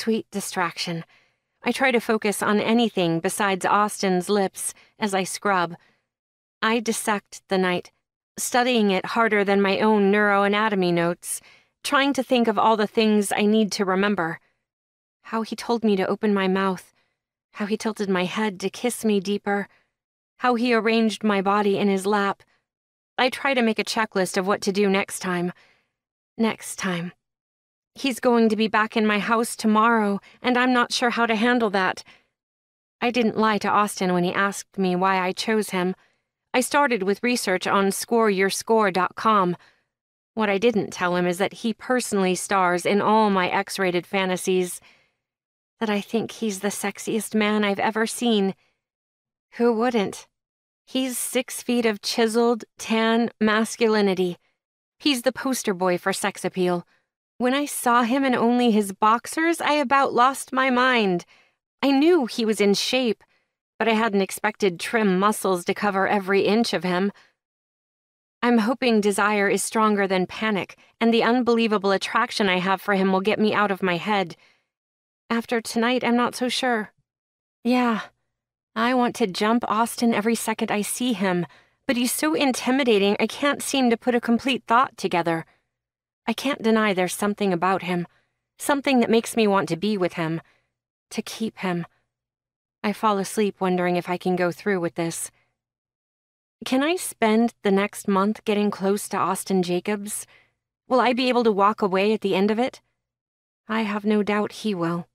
sweet distraction. I try to focus on anything besides Austin's lips as I scrub. I dissect the night, studying it harder than my own neuroanatomy notes, trying to think of all the things I need to remember. How he told me to open my mouth, how he tilted my head to kiss me deeper, how he arranged my body in his lap. I try to make a checklist of what to do next time. Next time. He's going to be back in my house tomorrow, and I'm not sure how to handle that. I didn't lie to Austin when he asked me why I chose him. I started with research on scoreyourscore.com. What I didn't tell him is that he personally stars in all my X rated fantasies. That I think he's the sexiest man I've ever seen. Who wouldn't? He's six feet of chiseled, tan masculinity. He's the poster boy for sex appeal. When I saw him in only his boxers, I about lost my mind. I knew he was in shape, but I hadn't expected trim muscles to cover every inch of him. I'm hoping desire is stronger than panic, and the unbelievable attraction I have for him will get me out of my head. After tonight, I'm not so sure. Yeah, I want to jump Austin every second I see him, but he's so intimidating I can't seem to put a complete thought together. I can't deny there's something about him, something that makes me want to be with him, to keep him. I fall asleep wondering if I can go through with this. Can I spend the next month getting close to Austin Jacobs? Will I be able to walk away at the end of it? I have no doubt he will.